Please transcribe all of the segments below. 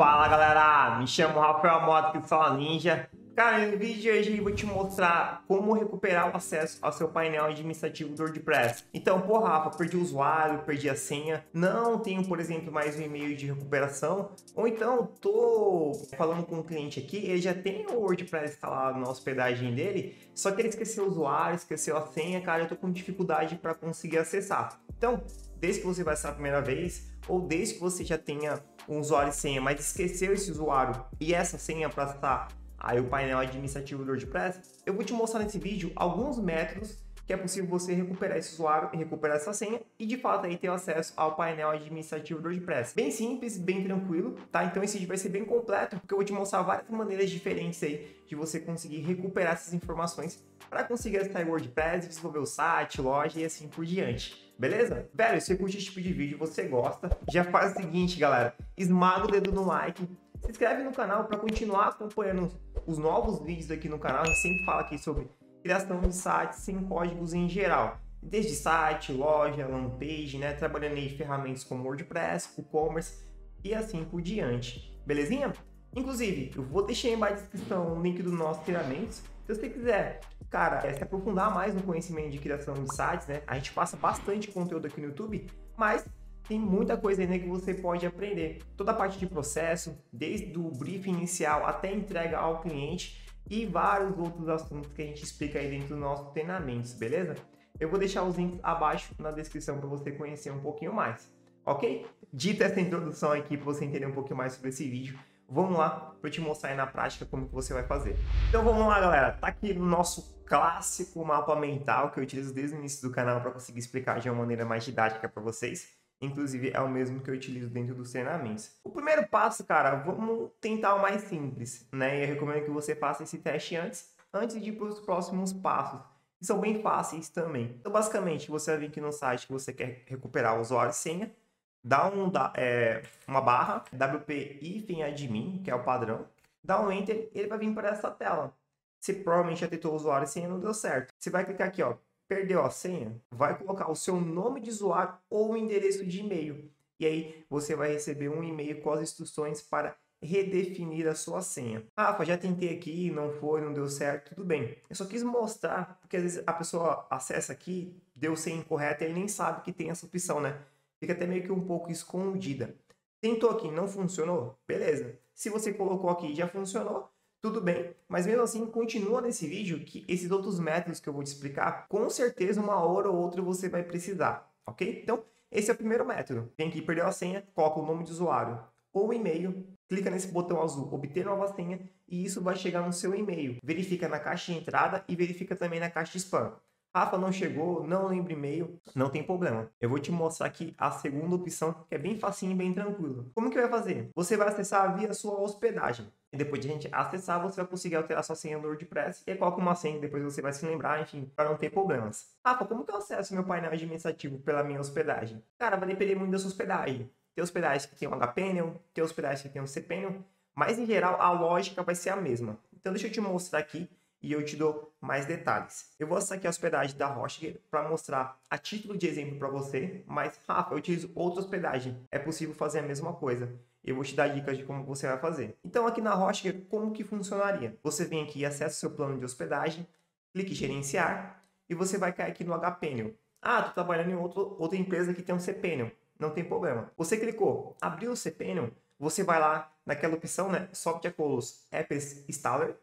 Fala galera, me chamo Rafael sou a Ninja. Cara, no vídeo de hoje eu vou te mostrar como recuperar o acesso ao seu painel administrativo do WordPress. Então, pô Rafa, perdi o usuário, perdi a senha, não tenho, por exemplo, mais um e-mail de recuperação, ou então tô falando com um cliente aqui, ele já tem o WordPress instalado na hospedagem dele, só que ele esqueceu o usuário, esqueceu a senha, cara, eu tô com dificuldade para conseguir acessar. Então, desde que você vai ser a primeira vez, ou desde que você já tenha um usuário e senha, mas esqueceu esse usuário e essa senha para estar aí o painel administrativo do WordPress, eu vou te mostrar nesse vídeo alguns métodos que é possível você recuperar esse usuário e recuperar essa senha e de fato aí ter acesso ao painel administrativo do WordPress. Bem simples, bem tranquilo, tá? Então esse vídeo vai ser bem completo porque eu vou te mostrar várias maneiras diferentes aí de você conseguir recuperar essas informações para conseguir acessar o WordPress, desenvolver o site, loja e assim por diante. Beleza? Velho, se você curte esse tipo de vídeo, você gosta, já faz o seguinte, galera, esmaga o dedo no like, se inscreve no canal para continuar acompanhando os novos vídeos aqui no canal, a gente sempre fala aqui sobre criação de sites sem códigos em geral. Desde site, loja, landing page, né? Trabalhando em ferramentas como WordPress, e-commerce e assim por diante. Belezinha? Inclusive, eu vou deixar embaixo na descrição o link do nosso treinamento. Se você quiser, cara, é, se aprofundar mais no conhecimento de criação de sites, né? A gente passa bastante conteúdo aqui no YouTube, mas tem muita coisa ainda que você pode aprender. Toda a parte de processo, desde o briefing inicial até a entrega ao cliente e vários outros assuntos que a gente explica aí dentro dos nossos treinamentos, beleza? Eu vou deixar os links abaixo na descrição para você conhecer um pouquinho mais, ok? Dita essa introdução aqui para você entender um pouquinho mais sobre esse vídeo, vamos lá para te mostrar aí na prática como que você vai fazer. Então vamos lá, galera. Tá aqui no nosso clássico mapa mental que eu utilizo desde o início do canal para conseguir explicar de uma maneira mais didática para vocês. Inclusive, é o mesmo que eu utilizo dentro dos treinamentos. O primeiro passo, cara, vamos tentar o mais simples, né? Eu recomendo que você faça esse teste antes, antes de ir para os próximos passos. Que são bem fáceis também. Então, basicamente, você vai vir aqui no site que você quer recuperar o usuário e senha, dá um, é, uma barra, WP admin, que é o padrão, dá um enter, ele vai vir para essa tela. Você provavelmente já tentou o usuário e senha não deu certo. Você vai clicar aqui, ó, perdeu a senha, vai colocar o seu nome de usuário ou o endereço de e-mail. E aí você vai receber um e-mail com as instruções para redefinir a sua senha. Rafa, já tentei aqui, não foi, não deu certo, tudo bem. Eu só quis mostrar, porque às vezes a pessoa acessa aqui, deu senha incorreta ele nem sabe que tem essa opção, né? Fica até meio que um pouco escondida. Tentou aqui, não funcionou? Beleza. Se você colocou aqui e já funcionou, tudo bem, mas mesmo assim continua nesse vídeo que esses outros métodos que eu vou te explicar, com certeza uma hora ou outra você vai precisar, ok? Então, esse é o primeiro método. Vem aqui, perdeu a senha, coloca o nome de usuário ou e-mail, clica nesse botão azul, obter nova senha, e isso vai chegar no seu e-mail. Verifica na caixa de entrada e verifica também na caixa de spam. Rafa, não chegou, não lembro e-mail, não tem problema. Eu vou te mostrar aqui a segunda opção, que é bem facinho e bem tranquilo. Como que vai fazer? Você vai acessar via sua hospedagem. E depois de a gente acessar, você vai conseguir alterar sua senha no WordPress e coloca uma senha, depois você vai se lembrar, enfim, para não ter problemas. Rafa, como que eu acesso meu painel administrativo pela minha hospedagem? Cara, vai depender muito da sua hospedagem. Tem hospedagem que tem um HPanel, tem hospedagem que tem um cPanel, mas em geral a lógica vai ser a mesma. Então deixa eu te mostrar aqui e eu te dou mais detalhes. Eu vou acessar aqui a hospedagem da HostGator para mostrar a título de exemplo para você, mas Rafa, eu utilizo outra hospedagem. É possível fazer a mesma coisa. Eu vou te dar dicas de como você vai fazer. Então aqui na HostGator, como que funcionaria? Você vem aqui, acessa o seu plano de hospedagem, clique em gerenciar e você vai cair aqui no HPanel. Ah, estou trabalhando em outro, outra empresa que tem um cPanel. Não tem problema. Você clicou, abriu o cPanel, você vai lá naquela opção, né? Software Colos Apps Installer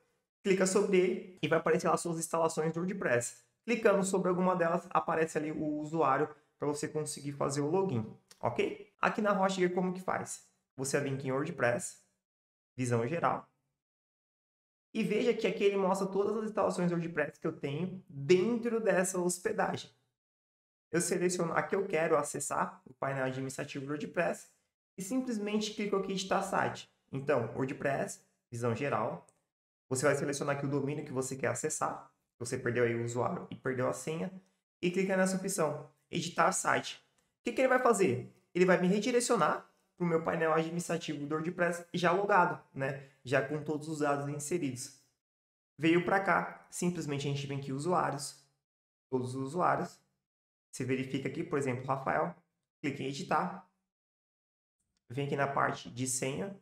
clica sobre ele e vai aparecer lá suas instalações do WordPress. Clicando sobre alguma delas, aparece ali o usuário para você conseguir fazer o login, ok? Aqui na HostGator, como que faz? Você vem aqui em WordPress, visão geral, e veja que aqui ele mostra todas as instalações WordPress que eu tenho dentro dessa hospedagem. Eu seleciono a que eu quero acessar, o painel administrativo do WordPress, e simplesmente clico aqui em editar site. Então, WordPress, visão geral, você vai selecionar aqui o domínio que você quer acessar. Você perdeu aí o usuário e perdeu a senha. E clica nessa opção, editar site. O que, que ele vai fazer? Ele vai me redirecionar para o meu painel administrativo do WordPress já logado, né? Já com todos os dados inseridos. Veio para cá, simplesmente a gente vem aqui usuários, todos os usuários. Você verifica aqui, por exemplo, Rafael, clique em editar. Vem aqui na parte de senha,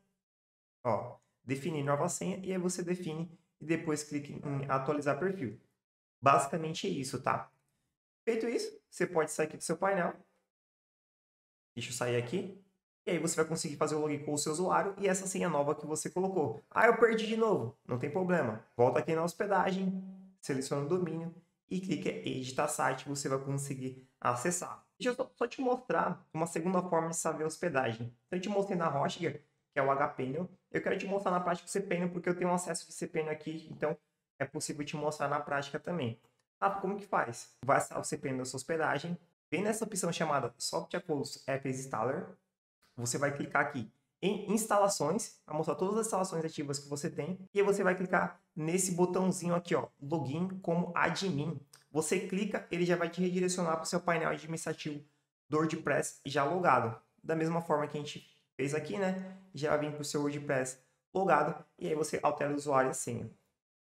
ó, definir nova senha e aí você define e depois clique em atualizar perfil. Basicamente é isso, tá? Feito isso, você pode sair aqui do seu painel. Deixa eu sair aqui. E aí você vai conseguir fazer o login com o seu usuário e essa senha nova que você colocou. Ah, eu perdi de novo. Não tem problema. Volta aqui na hospedagem, seleciona o domínio e clica em editar site, você vai conseguir acessar. Deixa eu só te mostrar uma segunda forma de saber hospedagem. Então, eu te mostrei na Hostgator, que é o HPNL. Eu quero te mostrar na prática o CPNL, porque eu tenho acesso de CPNL aqui, então é possível te mostrar na prática também. Ah, como que faz? Vai acessar o CPNL da sua hospedagem, vem nessa opção chamada Software Tools App Installer, você vai clicar aqui em instalações, vai mostrar todas as instalações ativas que você tem, e aí você vai clicar nesse botãozinho aqui, ó, login como admin. Você clica, ele já vai te redirecionar para o seu painel administrativo do WordPress já logado. Da mesma forma que a gente fez aqui, né? Já vir para o seu WordPress logado, e aí você altera o usuário e a senha.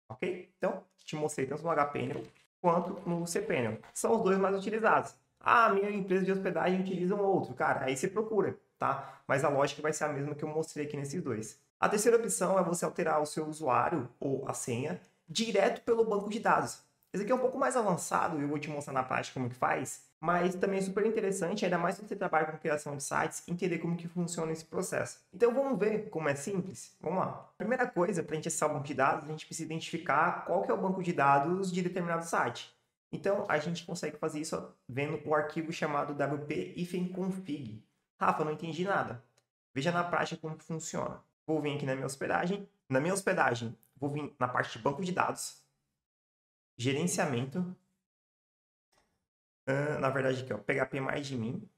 Ok? Então, te mostrei tanto no HPNL quanto no cPanel. São os dois mais utilizados. Ah, minha empresa de hospedagem utiliza um outro. Cara, aí você procura tá? Mas a lógica vai ser a mesma que eu mostrei aqui nesses dois. A terceira opção é você alterar o seu usuário ou a senha direto pelo banco de dados. Esse aqui é um pouco mais avançado, eu vou te mostrar na prática como que faz, mas também é super interessante, ainda mais se você trabalha com criação de sites, entender como que funciona esse processo. Então vamos ver como é simples? Vamos lá. Primeira coisa, para a gente acessar o banco de dados, a gente precisa identificar qual que é o banco de dados de determinado site. Então a gente consegue fazer isso vendo o arquivo chamado wp-config. Rafa, não entendi nada. Veja na prática como que funciona. Vou vir aqui na minha hospedagem. Na minha hospedagem, vou vir na parte de banco de dados, gerenciamento. Uh, na verdade, aqui, ó, PHP mais de mim.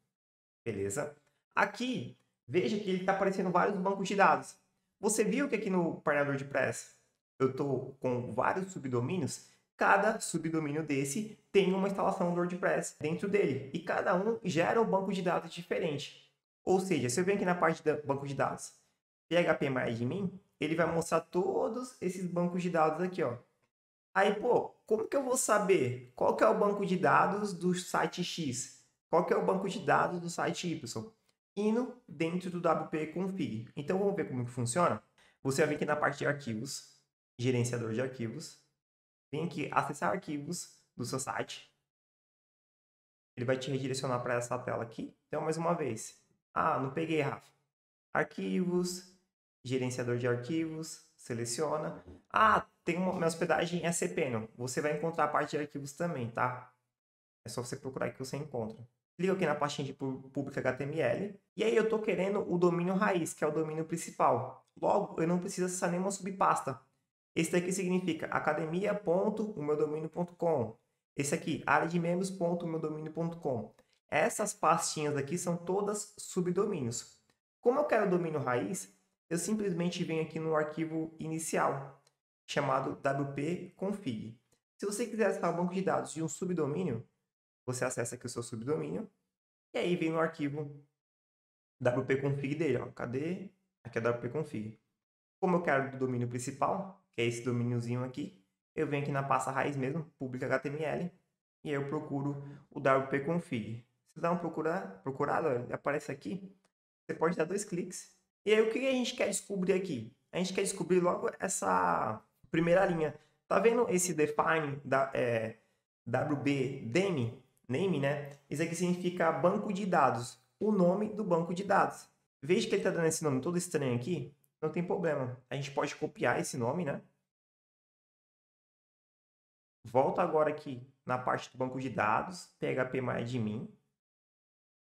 Beleza. Aqui, veja que ele está aparecendo vários bancos de dados. Você viu que aqui no painel WordPress eu estou com vários subdomínios? Cada subdomínio desse tem uma instalação do WordPress dentro dele. E cada um gera um banco de dados diferente. Ou seja, se eu venho aqui na parte do banco de dados, PHP mais de mim, ele vai mostrar todos esses bancos de dados aqui, ó. Aí, pô, como que eu vou saber qual que é o banco de dados do site X? Qual que é o banco de dados do site Y? Indo dentro do WP Config. Então, vamos ver como que funciona? Você vai vir aqui na parte de arquivos, gerenciador de arquivos. Vem aqui, acessar arquivos do seu site. Ele vai te redirecionar para essa tela aqui. Então, mais uma vez, ah, não peguei, Rafa. Arquivos, gerenciador de arquivos, seleciona. Ah, tem uma minha hospedagem é CPNO. Você vai encontrar a parte de arquivos também, tá? É só você procurar que você encontra. Clica aqui na pastinha de pública HTML. E aí eu estou querendo o domínio raiz, que é o domínio principal. Logo, eu não preciso acessar nenhuma subpasta. Esse daqui significa academia.umeudomínio.com. Esse aqui, área de membros.umeudomínio.com. Essas pastinhas aqui são todas subdomínios. Como eu quero o domínio raiz, eu simplesmente venho aqui no arquivo inicial, chamado wp-config. Se você quiser acessar o banco de dados de um subdomínio, você acessa aqui o seu subdomínio, e aí vem no arquivo wp-config dele. Ó. Cadê? Aqui é wp-config. Como eu quero do domínio principal, que é esse domíniozinho aqui, eu venho aqui na pasta raiz mesmo, public HTML, e aí eu procuro o wp-config. Se dá uma procurada, ele aparece aqui. Você pode dar dois cliques. E aí, o que a gente quer descobrir aqui? A gente quer descobrir logo essa primeira linha. Tá vendo esse define da é, WB name, né? Isso aqui significa banco de dados, o nome do banco de dados. Veja que ele está dando esse nome todo estranho aqui, não tem problema. A gente pode copiar esse nome, né? Volta agora aqui na parte do banco de dados, PHP mim.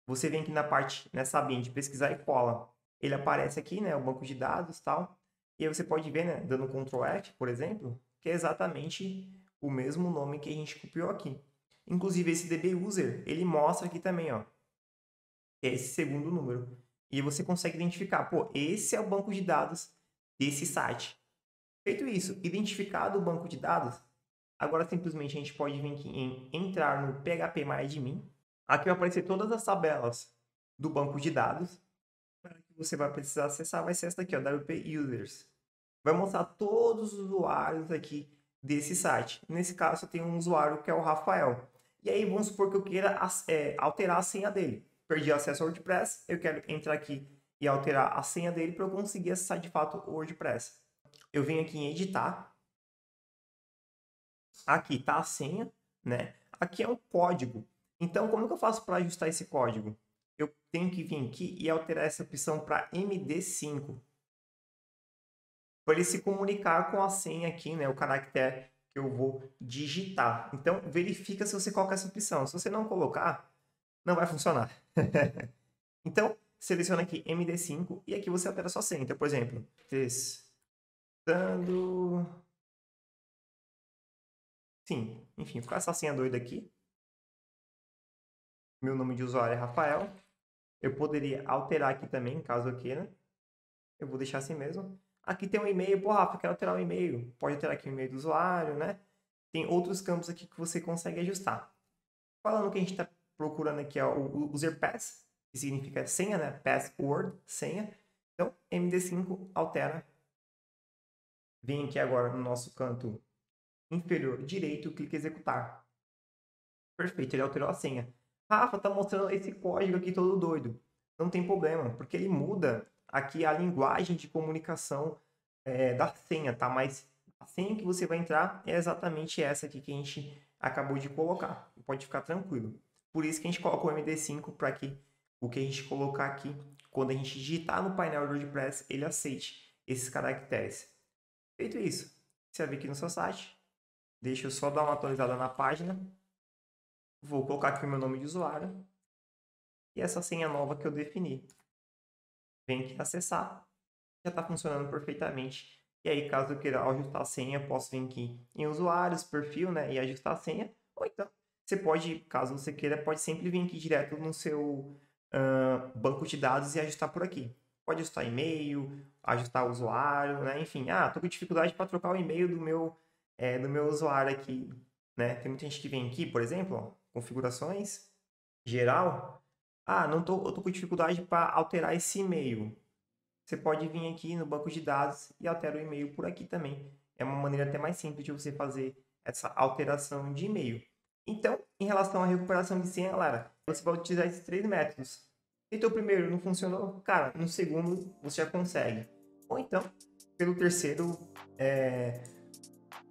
Você vem aqui na parte, nessa abinha de pesquisar e cola. Ele aparece aqui, né, o banco de dados tal. E aí você pode ver, né, dando Ctrl F, por exemplo, que é exatamente o mesmo nome que a gente copiou aqui. Inclusive esse DB user, ele mostra aqui também, ó, esse segundo número. E você consegue identificar, pô, esse é o banco de dados desse site. Feito isso, identificado o banco de dados, agora simplesmente a gente pode vir aqui em entrar no PHP Aqui vai aparecer todas as tabelas do banco de dados. Você vai precisar acessar vai ser essa daqui, ó, WP Users. Vai mostrar todos os usuários aqui desse site. Nesse caso, eu tenho um usuário que é o Rafael. E aí, vamos supor que eu queira é, alterar a senha dele. Perdi acesso ao WordPress, eu quero entrar aqui e alterar a senha dele para eu conseguir acessar de fato o WordPress. Eu venho aqui em editar. Aqui está a senha, né? Aqui é um código. Então, como que eu faço para ajustar esse código? Eu tenho que vir aqui e alterar essa opção para MD5. Para ele se comunicar com a senha aqui, né? O caractere que eu vou digitar. Então, verifica se você coloca essa opção. Se você não colocar, não vai funcionar. então, seleciona aqui MD5 e aqui você altera sua senha. Então, por exemplo, testando... Sim, enfim, com essa senha doida aqui. Meu nome de usuário é Rafael. Eu poderia alterar aqui também, caso eu queira. Eu vou deixar assim mesmo. Aqui tem um e-mail. Pô, Rafa, quero alterar o e-mail. Pode alterar aqui o e-mail do usuário, né? Tem outros campos aqui que você consegue ajustar. Falando que a gente está procurando aqui é o user pass, que significa senha, né? Password, senha. Então, MD5 altera. Vem aqui agora no nosso canto inferior direito, clique executar. Perfeito, ele alterou a senha. Rafa, tá mostrando esse código aqui todo doido. Não tem problema, porque ele muda aqui a linguagem de comunicação é, da senha, tá? Mas a senha que você vai entrar é exatamente essa aqui que a gente acabou de colocar. Pode ficar tranquilo. Por isso que a gente coloca o MD5 para que o que a gente colocar aqui, quando a gente digitar no painel do WordPress, ele aceite esses caracteres. Feito isso, você vai aqui no seu site, deixa eu só dar uma atualizada na página, vou colocar aqui o meu nome de usuário e essa senha nova que eu defini. Vem aqui acessar, já está funcionando perfeitamente. E aí, caso eu queira ajustar a senha, posso vir aqui em usuários, perfil, né, e ajustar a senha. Ou então, você pode, caso você queira, pode sempre vir aqui direto no seu uh, banco de dados e ajustar por aqui. Pode ajustar e-mail, ajustar usuário, né? Enfim, ah, tô com dificuldade para trocar o e-mail do meu, é, do meu usuário aqui, né? Tem muita gente que vem aqui, por exemplo, configurações, geral. Ah, não tô, eu tô com dificuldade para alterar esse e-mail. Você pode vir aqui no banco de dados e alterar o e-mail por aqui também. É uma maneira até mais simples de você fazer essa alteração de e-mail. Então, em relação à recuperação de senha, galera, você vai utilizar esses três métodos. Então, o primeiro não funcionou, cara, no segundo você já consegue. Ou então, pelo terceiro, é,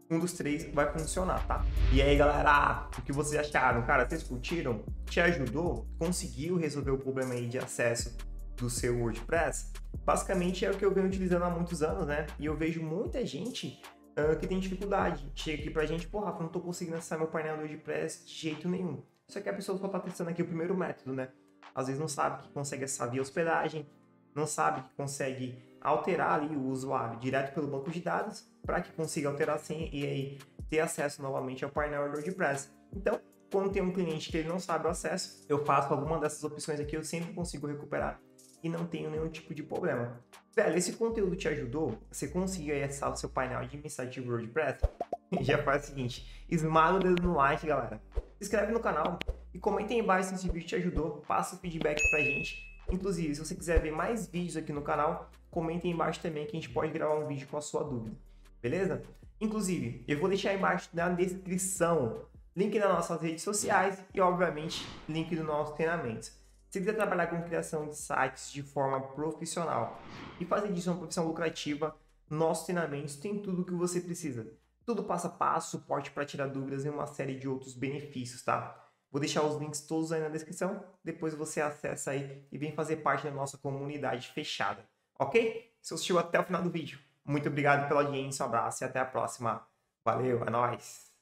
um dos três vai funcionar, tá? E aí, galera, o que vocês acharam? Cara, vocês curtiram? Te ajudou? Conseguiu resolver o problema aí de acesso do seu WordPress? Basicamente é o que eu venho utilizando há muitos anos, né? E eu vejo muita gente uh, que tem dificuldade. Chega aqui pra gente, porra, não tô conseguindo acessar meu painel do WordPress de jeito nenhum. Só que a pessoa só tá testando aqui o primeiro método, né? Às vezes não sabe que consegue acessar via hospedagem, não sabe que consegue alterar ali o usuário direto pelo banco de dados para que consiga alterar a senha e aí ter acesso novamente ao painel do WordPress. Então, quando tem um cliente que ele não sabe o acesso, eu faço alguma dessas opções aqui, eu sempre consigo recuperar e não tenho nenhum tipo de problema. Velho, esse conteúdo te ajudou? Você conseguiu acessar o seu painel administrativo WordPress? Já faz o seguinte, esmaga o dedo no like, galera. Se inscreve no canal e comenta aí embaixo se esse vídeo te ajudou, passa o feedback pra gente. Inclusive, se você quiser ver mais vídeos aqui no canal, comenta aí embaixo também que a gente pode gravar um vídeo com a sua dúvida beleza? Inclusive, eu vou deixar embaixo na descrição link das nossas redes sociais e, obviamente, link do nosso treinamento. Se quiser trabalhar com criação de sites de forma profissional e fazer disso uma profissão lucrativa, nossos treinamentos tem tudo o que você precisa. Tudo passo a passo, suporte para tirar dúvidas e uma série de outros benefícios, tá? Vou deixar os links todos aí na descrição, depois você acessa aí e vem fazer parte da nossa comunidade fechada, ok? Se você assistiu até o final do vídeo, muito obrigado pela audiência, um abraço e até a próxima. Valeu, é nóis!